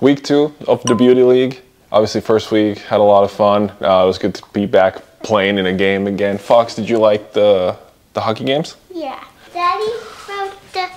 week two of the Beauty League. Obviously, first week had a lot of fun. Uh, it was good to be back playing in a game again. Fox, did you like the the hockey games? Yeah. Daddy broke the,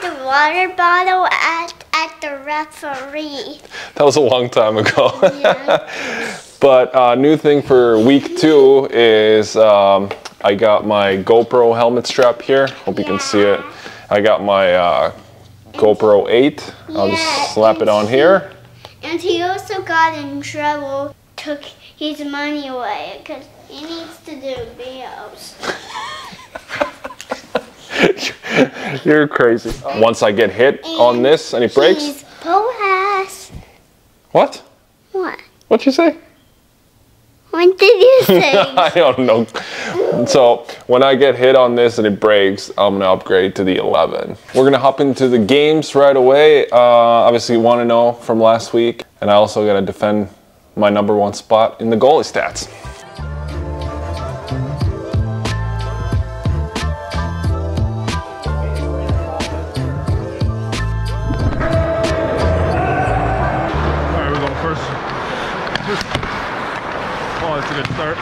the water bottle at, at the referee. That was a long time ago. Yeah. but uh, new thing for week two is um, I got my GoPro helmet strap here. Hope you can see it. I got my uh, GoPro 8. I'll Yeah, just slap it on here. and he also got in trouble, took his money away because he needs to do videos. You're crazy. Once I get hit on this and it breaks, Boaz. what? What? What'd you say? What did you say? I don't know. So when I get hit on this and it breaks, I'm gonna upgrade to the 11. We're gonna hop into the games right away. Uh, obviously, you want to know from last week, and I also gotta defend my number one spot in the goalie stats. Oh, that's a good start.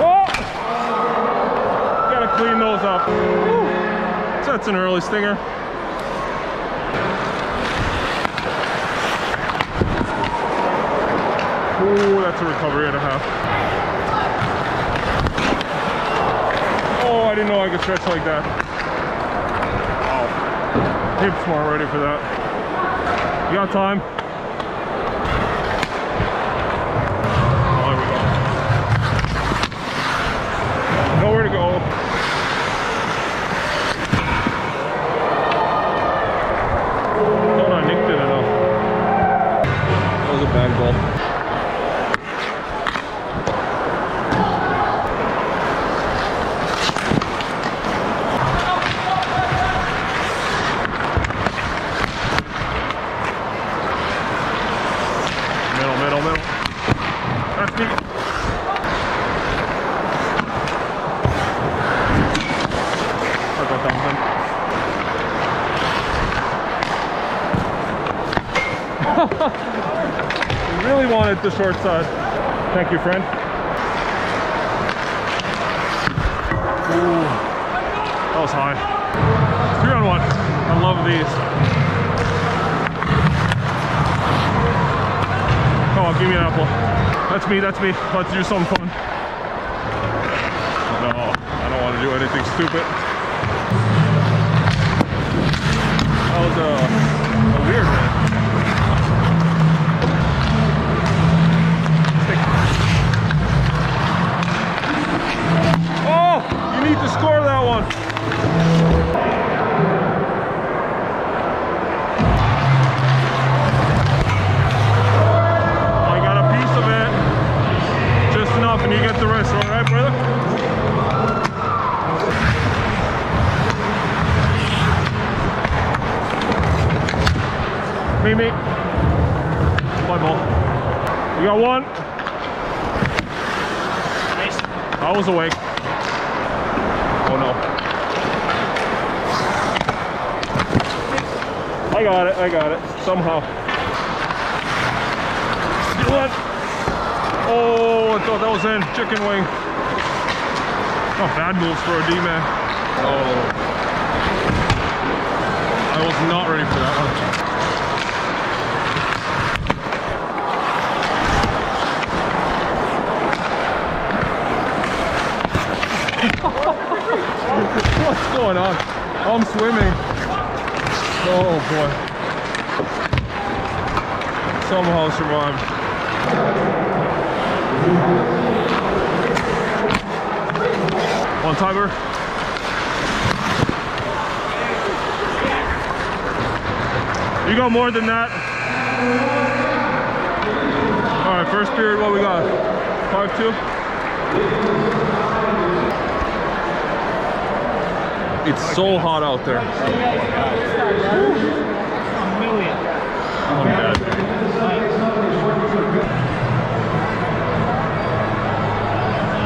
Oh! Those up. Woo. That's an early stinger. Ooh, that's a recovery and a half. Oh, I didn't know I could stretch like that. Wow. Hips weren't ready for that. You got time? Oh, there we go. Nowhere to go. Thought I nicked it enough. Bad ball. Middle, middle, middle. That's me. I'll go Thompson. really wanted the short side. Thank you, friend. Ooh, that was high. Three on one. I love these. Come on, give me an apple. That's me, that's me. Let's do something fun. No, I don't want to do anything stupid. That was a, a got one. I was awake. Oh no. I got it, I got it. Somehow. Steal it. Oh, I thought that was in. Chicken wing. Oh, bad moves for a D-man. Oh. I was not ready for that one. What's going on? I'm swimming. Oh boy. Somehow survived. One timer. You got more than that. All right, first period, what we got? Five two. It's so hot out there.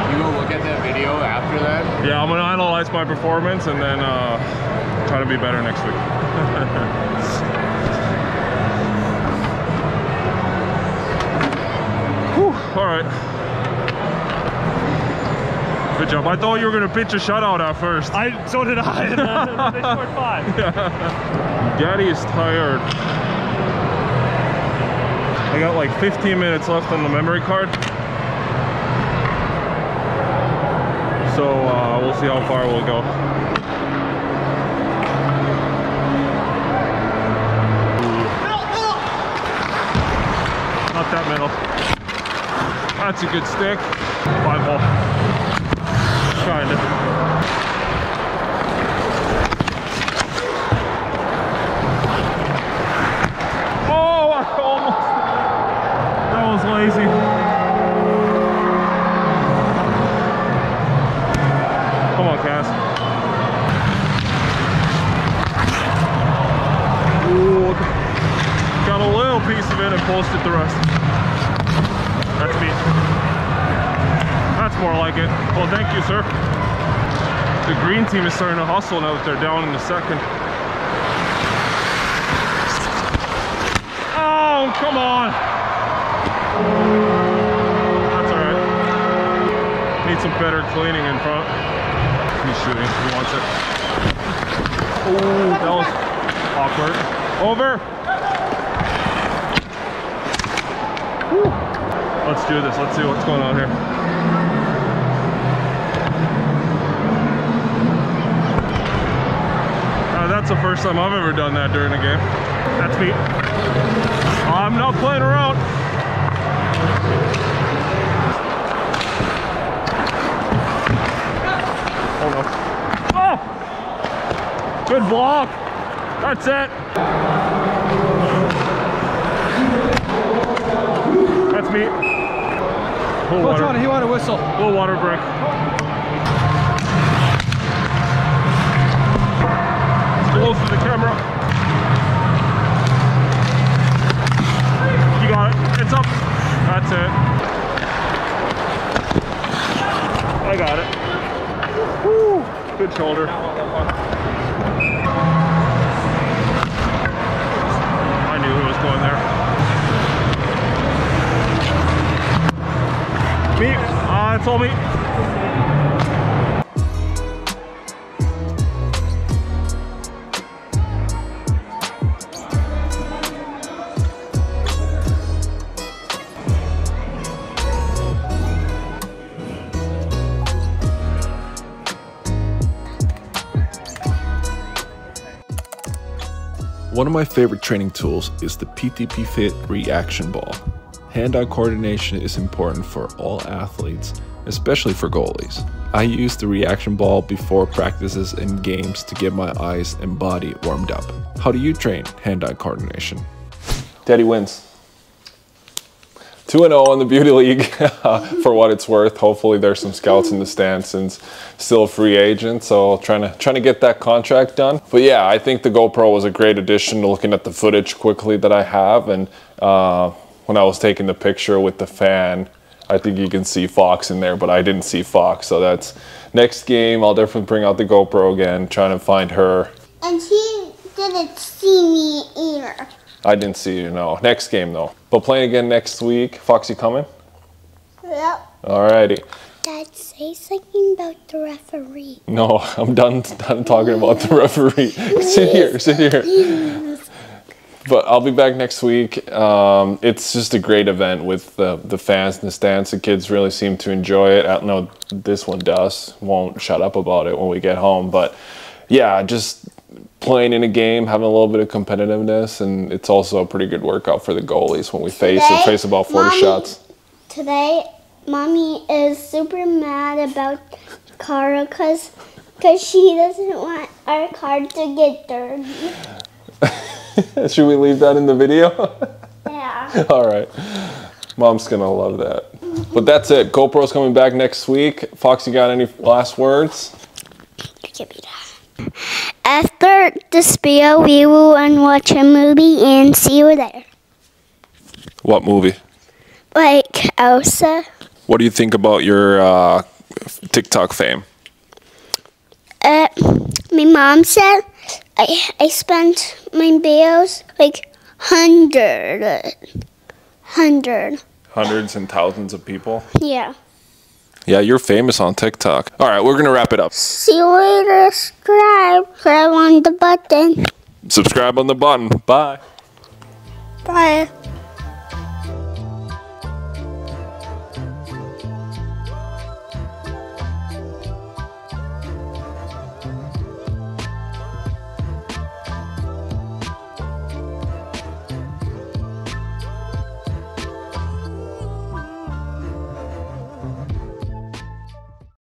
You go look at that video after that? Yeah, I'm gonna analyze my performance and then uh, try to be better next week. Whew, all right. Good job. I thought you were gonna pitch a shutout at first. I so did I. And then they scored five. Gaddy is tired. I got like 15 minutes left on the memory card. So uh, we'll see how far we'll go. Not that middle. That's a good stick. Five Oh, almost. That was lazy. Come on, Cass. Got a little piece of it and posted the rest. That's me. That's more like it. Well, thank you, sir. The green team is starting to hustle now that they're down in the second. Oh, come on. That's all right. Need some better cleaning in front. He's shooting. He wants it. Oh, that was awkward. Over. Let's do this. Let's see what's going on here. The first time I've ever done that during a game. That's me. Oh, I'm not playing around. Oh no. Oh! Good block. That's it. That's me. Little Coach water, wanted, he wanted a whistle. little water break. Camera. You got it. It's up. That's it. I got it. Woo. Good shoulder. I knew it was going there. Me. Uh, it's all me. One of my favorite training tools is the PTP Fit Reaction Ball. Hand eye coordination is important for all athletes, especially for goalies. I use the reaction ball before practices and games to get my eyes and body warmed up. How do you train hand eye coordination? Daddy wins. 2 0 in the Beauty League for what it's worth. Hopefully, there's some scouts in the stands since still a free agent. So, trying to trying to get that contract done. But yeah, I think the GoPro was a great addition to looking at the footage quickly that I have. And uh, when I was taking the picture with the fan, I think you can see Fox in there, but I didn't see Fox. So, that's next game. I'll definitely bring out the GoPro again, trying to find her. And she didn't see me either. I didn't see you, no. Next game, though. But playing again next week. Foxy coming? Yep. Alrighty. Dad, say something about the referee. No, I'm done, done talking about the referee. sit here, sit here. But I'll be back next week. Um, it's just a great event with the, the fans in the stands. The kids really seem to enjoy it. I don't know this one does. Won't shut up about it when we get home. But yeah, just playing in a game, having a little bit of competitiveness, and it's also a pretty good workout for the goalies when we face and Today, face about 40 Mommy- shots. Today, mommy is super mad about Cara because because she doesn't want our car to get dirty. Should we leave that in the video? Yeah. All right. Mom's gonna love that. But that's it. GoPro's coming back next week. Fox, you got any last words? After the video, we will watch a movie and see you there. What movie? Like Elsa. What do you think about your uh, TikTok fame? Uh, my mom said I I spent my bills like hundred, hundred. Hundreds and thousands of people. Yeah. Yeah, you're famous on TikTok. All right, we're gonna wrap it up. See you later. Subscribe. Subscribe on the button. Subscribe on the button. Bye. Bye.